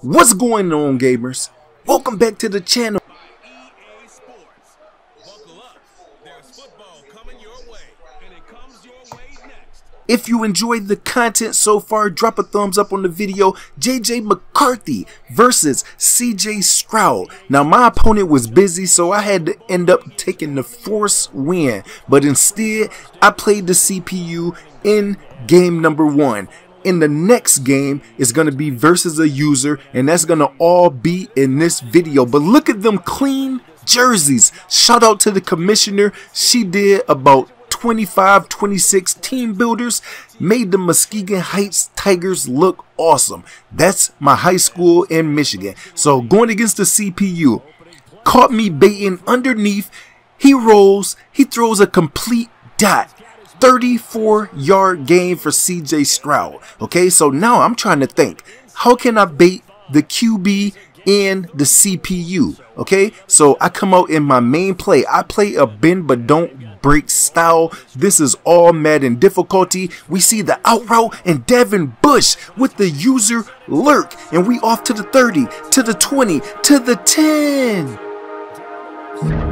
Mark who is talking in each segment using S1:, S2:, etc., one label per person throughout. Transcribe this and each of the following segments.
S1: What's going on gamers? Welcome back to the channel. If you enjoyed the content so far, drop a thumbs up on the video. JJ McCarthy versus CJ Stroud. Now my opponent was busy, so I had to end up taking the force win. But instead, I played the CPU in game number one. In the next game is going to be versus a user, and that's going to all be in this video. But look at them clean jerseys. Shout out to the commissioner. She did about 25, 26 team builders made the Muskegon Heights Tigers look awesome. That's my high school in Michigan. So going against the CPU, caught me baiting underneath. He rolls, he throws a complete dot. 34 yard game for CJ Stroud. Okay, so now I'm trying to think how can I bait the QB and the CPU? Okay, so I come out in my main play. I play a bend but don't break style. This is all Madden difficulty. We see the out route and Devin Bush with the user lurk, and we off to the 30, to the 20, to the 10.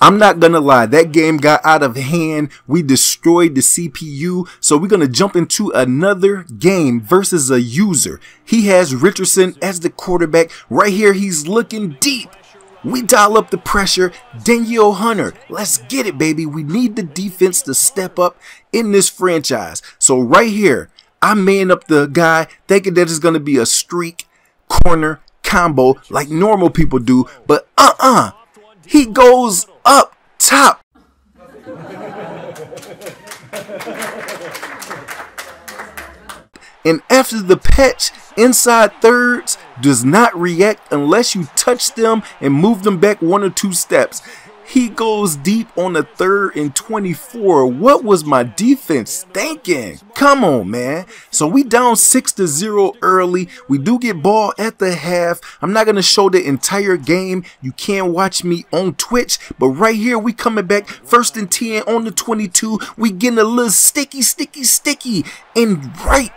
S1: I'm not gonna lie, that game got out of hand. We destroyed the CPU. So we're gonna jump into another game versus a user. He has Richardson as the quarterback. Right here, he's looking deep. We dial up the pressure. Danielle Hunter, let's get it, baby. We need the defense to step up in this franchise. So right here, I man up the guy thinking that it's gonna be a streak corner combo like normal people do, but uh-uh. He goes up top. And after the patch, inside thirds does not react unless you touch them and move them back one or two steps. He goes deep on the third and 24. What was my defense thinking? Come on, man. So we down 6 to 0 early. We do get ball at the half. I'm not going to show the entire game. You can watch me on Twitch. But right here, we coming back first and 10 on the 22. We getting a little sticky, sticky, sticky. And right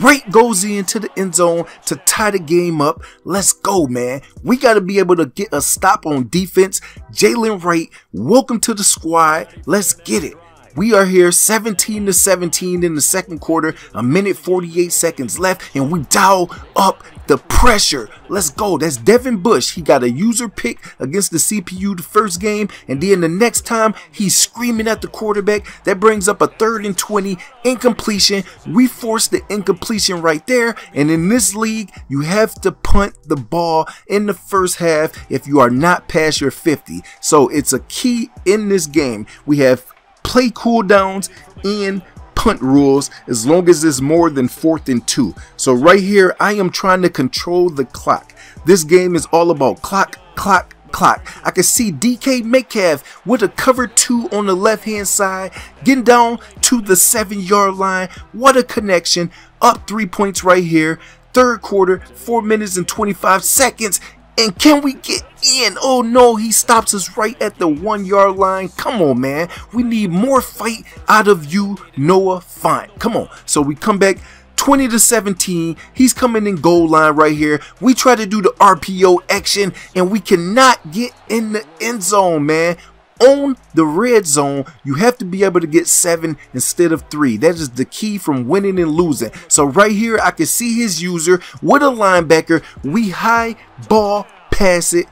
S1: Wright goes into the end zone to tie the game up. Let's go, man. We got to be able to get a stop on defense. Jalen Wright, welcome to the squad. Let's get it. We are here 17 to 17 in the second quarter, a minute 48 seconds left, and we dial up the pressure. Let's go. That's Devin Bush. He got a user pick against the CPU the first game, and then the next time he's screaming at the quarterback. That brings up a third and 20 incompletion. We force the incompletion right there, and in this league, you have to punt the ball in the first half if you are not past your 50. So it's a key in this game. We have play cooldowns and punt rules as long as it's more than fourth and two. So right here, I am trying to control the clock. This game is all about clock, clock, clock. I can see DK Metcalf with a cover two on the left hand side, getting down to the seven yard line. What a connection. Up three points right here. Third quarter, four minutes and 25 seconds. And can we get in? Oh no, he stops us right at the one yard line. Come on, man. We need more fight out of you, Noah Fant. Come on. So we come back 20 to 17. He's coming in goal line right here. We try to do the RPO action and we cannot get in the end zone, man on the red zone, you have to be able to get seven instead of three. That is the key from winning and losing. So right here, I can see his user with a linebacker. We high ball pass it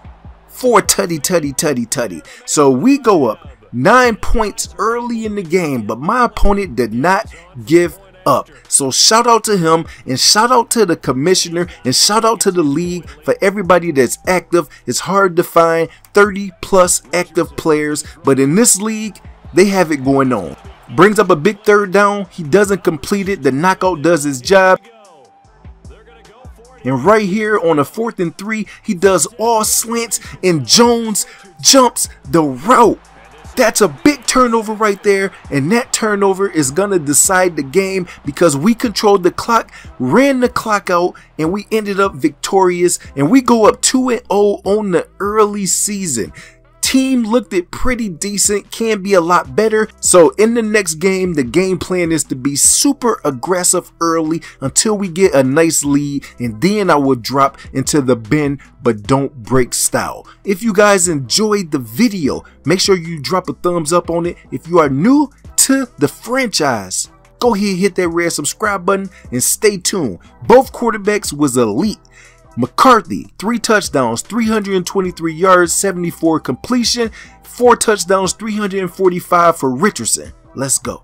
S1: for tutty tutty tutty tutty. So we go up nine points early in the game, but my opponent did not give up. So shout out to him and shout out to the commissioner and shout out to the league for everybody that's active. It's hard to find 30 plus active players, but in this league, they have it going on. Brings up a big third down. He doesn't complete it. The knockout does his job. And right here on a fourth and three, he does all slants and Jones jumps the route. That's a big turnover right there, and that turnover is gonna decide the game because we controlled the clock, ran the clock out, and we ended up victorious. And we go up 2 0 on the early season team looked it pretty decent, can be a lot better. So in the next game, the game plan is to be super aggressive early until we get a nice lead and then I will drop into the bend but don't break style. If you guys enjoyed the video, make sure you drop a thumbs up on it. If you are new to the franchise, go ahead hit that red subscribe button and stay tuned. Both quarterbacks was elite. McCarthy, three touchdowns, 323 yards, 74 completion, four touchdowns, 345 for Richardson. Let's go.